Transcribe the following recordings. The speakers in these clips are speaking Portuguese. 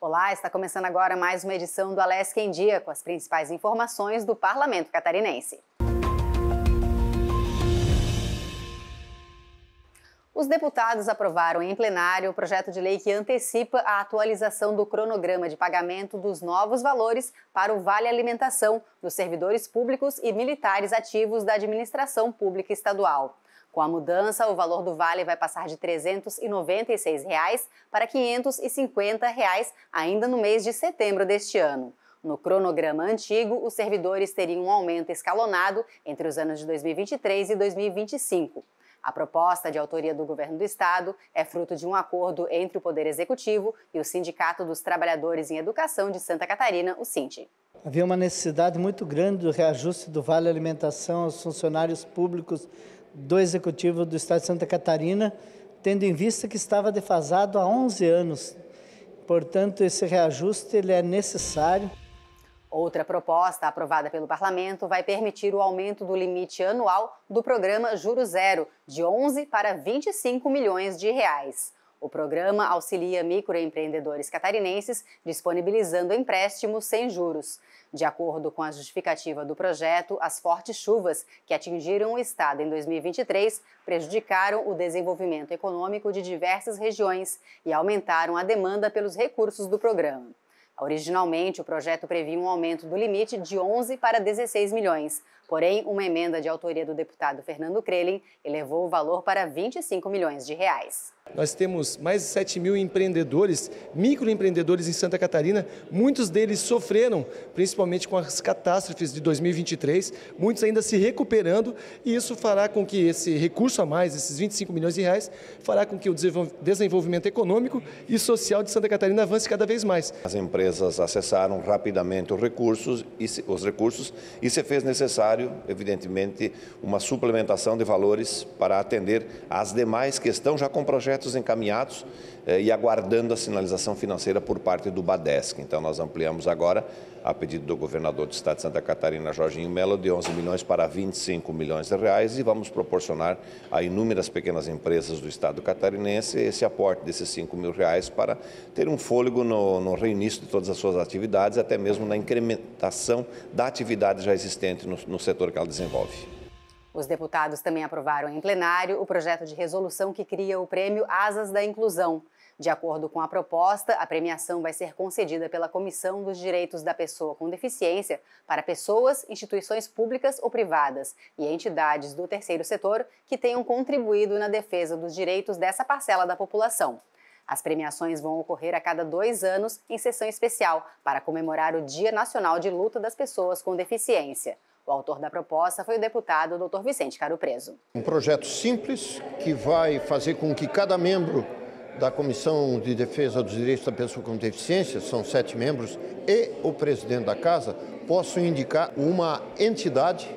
Olá, está começando agora mais uma edição do Alesc em Dia com as principais informações do Parlamento Catarinense. Os deputados aprovaram em plenário o projeto de lei que antecipa a atualização do cronograma de pagamento dos novos valores para o Vale Alimentação dos servidores públicos e militares ativos da administração pública estadual. Com a mudança, o valor do vale vai passar de 396 reais para 550 reais ainda no mês de setembro deste ano. No cronograma antigo, os servidores teriam um aumento escalonado entre os anos de 2023 e 2025. A proposta de autoria do governo do estado é fruto de um acordo entre o Poder Executivo e o Sindicato dos Trabalhadores em Educação de Santa Catarina, o SINTE. Havia uma necessidade muito grande do reajuste do Vale Alimentação aos funcionários públicos do Executivo do Estado de Santa Catarina, tendo em vista que estava defasado há 11 anos. Portanto, esse reajuste ele é necessário. Outra proposta aprovada pelo parlamento vai permitir o aumento do limite anual do programa Juro Zero, de 11 para 25 milhões de reais. O programa auxilia microempreendedores catarinenses disponibilizando empréstimos sem juros. De acordo com a justificativa do projeto, as fortes chuvas que atingiram o estado em 2023 prejudicaram o desenvolvimento econômico de diversas regiões e aumentaram a demanda pelos recursos do programa. Originalmente, o projeto previa um aumento do limite de 11 para 16 milhões. Porém, uma emenda de autoria do deputado Fernando Krelin elevou o valor para 25 milhões de reais. Nós temos mais de 7 mil empreendedores, microempreendedores em Santa Catarina. Muitos deles sofreram, principalmente com as catástrofes de 2023, muitos ainda se recuperando, e isso fará com que esse recurso a mais, esses 25 milhões de reais, fará com que o desenvolvimento econômico e social de Santa Catarina avance cada vez mais. As empresas acessaram rapidamente os recursos, e os recursos e se fez necessário, evidentemente, uma suplementação de valores para atender às demais que estão já com projetos encaminhados e aguardando a sinalização financeira por parte do BADESC. Então, nós ampliamos agora, a pedido do governador do Estado de Santa Catarina, Jorginho Melo, de 11 milhões para 25 milhões de reais e vamos proporcionar a inúmeras pequenas empresas do Estado catarinense esse aporte desses 5 mil reais para ter um fôlego no, no reinício de todas as suas atividades, até mesmo na incrementação da atividade já existente no, no setor que ela desenvolve. Os deputados também aprovaram em plenário o projeto de resolução que cria o prêmio Asas da Inclusão. De acordo com a proposta, a premiação vai ser concedida pela Comissão dos Direitos da Pessoa com Deficiência para pessoas, instituições públicas ou privadas e entidades do terceiro setor que tenham contribuído na defesa dos direitos dessa parcela da população. As premiações vão ocorrer a cada dois anos em sessão especial para comemorar o Dia Nacional de Luta das Pessoas com Deficiência. O autor da proposta foi o deputado Dr. Vicente Caro Preso. Um projeto simples que vai fazer com que cada membro da Comissão de Defesa dos Direitos da Pessoa com Deficiência, são sete membros, e o presidente da casa possam indicar uma entidade,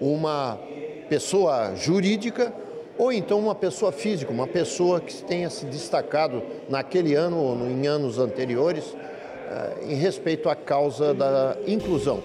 uma pessoa jurídica ou então uma pessoa física, uma pessoa que tenha se destacado naquele ano ou em anos anteriores eh, em respeito à causa da inclusão.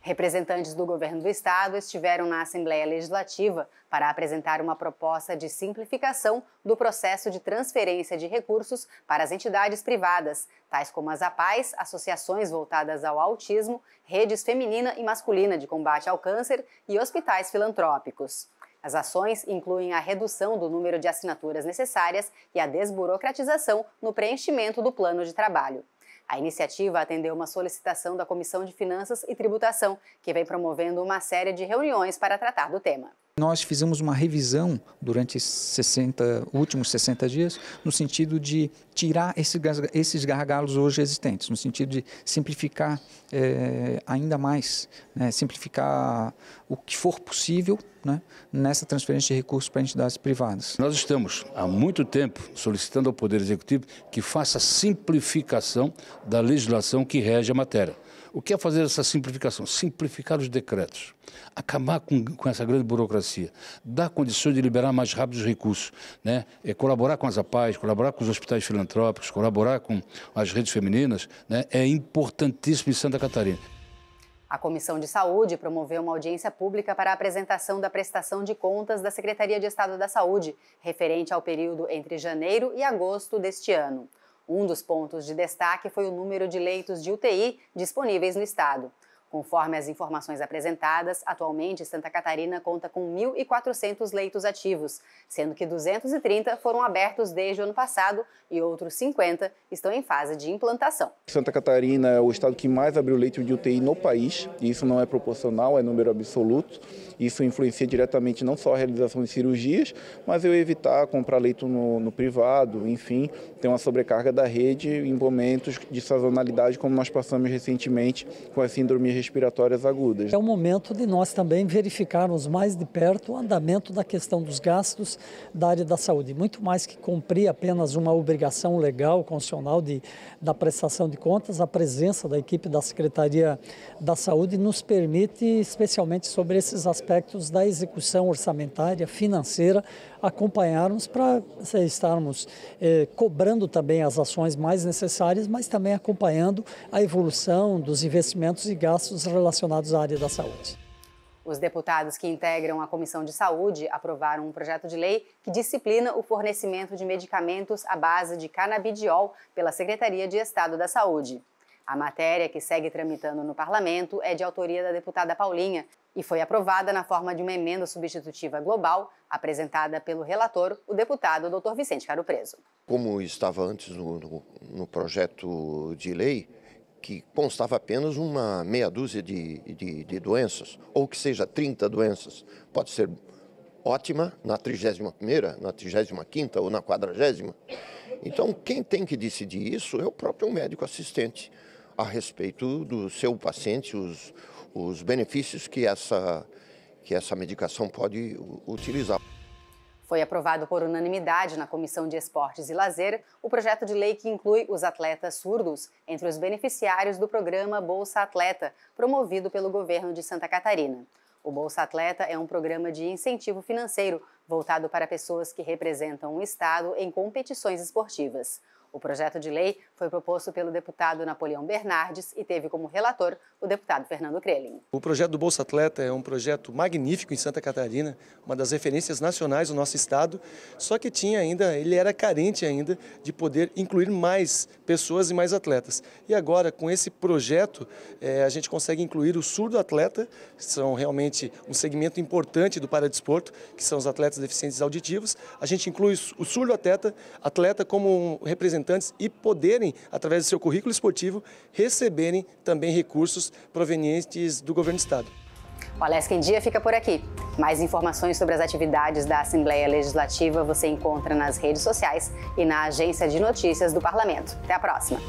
Representantes do governo do estado estiveram na Assembleia Legislativa para apresentar uma proposta de simplificação do processo de transferência de recursos para as entidades privadas, tais como as APAES, associações voltadas ao autismo, redes feminina e masculina de combate ao câncer e hospitais filantrópicos. As ações incluem a redução do número de assinaturas necessárias e a desburocratização no preenchimento do plano de trabalho. A iniciativa atendeu uma solicitação da Comissão de Finanças e Tributação, que vem promovendo uma série de reuniões para tratar do tema. Nós fizemos uma revisão durante 60, últimos 60 dias, no sentido de tirar esses gargalos hoje existentes, no sentido de simplificar é, ainda mais, né, simplificar o que for possível né, nessa transferência de recursos para entidades privadas. Nós estamos há muito tempo solicitando ao Poder Executivo que faça simplificação da legislação que rege a matéria. O que é fazer essa simplificação? Simplificar os decretos, acabar com, com essa grande burocracia, dar condições de liberar mais rápido os recursos, né? É colaborar com as APAES, colaborar com os hospitais filantrópicos, colaborar com as redes femininas, né? é importantíssimo em Santa Catarina. A Comissão de Saúde promoveu uma audiência pública para a apresentação da prestação de contas da Secretaria de Estado da Saúde, referente ao período entre janeiro e agosto deste ano. Um dos pontos de destaque foi o número de leitos de UTI disponíveis no estado. Conforme as informações apresentadas, atualmente Santa Catarina conta com 1.400 leitos ativos, sendo que 230 foram abertos desde o ano passado e outros 50 estão em fase de implantação. Santa Catarina é o estado que mais abriu leito de UTI no país, e isso não é proporcional, é número absoluto. Isso influencia diretamente não só a realização de cirurgias, mas eu evitar comprar leito no, no privado, enfim, ter uma sobrecarga da rede em momentos de sazonalidade, como nós passamos recentemente com as síndromes respiratórias agudas. É o momento de nós também verificarmos mais de perto o andamento da questão dos gastos da área da saúde, muito mais que cumprir apenas uma obrigação legal, constitucional de, da prestação de contas, a presença da equipe da Secretaria da Saúde nos permite, especialmente sobre esses aspectos da execução orçamentária, financeira, acompanharmos para estarmos eh, cobrando também as ações mais necessárias, mas também acompanhando a evolução dos investimentos e gastos relacionados à área da saúde. Os deputados que integram a Comissão de Saúde aprovaram um projeto de lei que disciplina o fornecimento de medicamentos à base de canabidiol pela Secretaria de Estado da Saúde. A matéria, que segue tramitando no parlamento, é de autoria da deputada Paulinha e foi aprovada na forma de uma emenda substitutiva global apresentada pelo relator, o deputado Dr. Vicente Caro Preso. Como estava antes no, no, no projeto de lei, que constava apenas uma meia dúzia de, de, de, doenças, ou que seja 30 doenças, pode ser ótima na 31ª, na 35ª ou na 40 Então, quem tem que decidir isso é o próprio médico assistente, a respeito do seu paciente, os, os benefícios que essa, que essa medicação pode utilizar. Foi aprovado por unanimidade na Comissão de Esportes e Lazer o projeto de lei que inclui os atletas surdos entre os beneficiários do programa Bolsa Atleta, promovido pelo governo de Santa Catarina. O Bolsa Atleta é um programa de incentivo financeiro voltado para pessoas que representam o Estado em competições esportivas. O projeto de lei foi proposto pelo deputado Napoleão Bernardes e teve como relator o deputado Fernando Krelin. O projeto do Bolsa Atleta é um projeto magnífico em Santa Catarina, uma das referências nacionais do nosso estado, só que tinha ainda, ele era carente ainda de poder incluir mais pessoas e mais atletas. E agora, com esse projeto, é, a gente consegue incluir o surdo atleta, que são realmente um segmento importante do paradesporto, que são os atletas deficientes auditivos. A gente inclui o surdo atleta, atleta como representante representantes e poderem, através do seu currículo esportivo, receberem também provenientes do governo do Estado. O Alesc em Dia fica por aqui. Mais informações sobre as atividades da Assembleia Legislativa você encontra nas redes sociais e na agência de notícias do Parlamento. Até a próxima!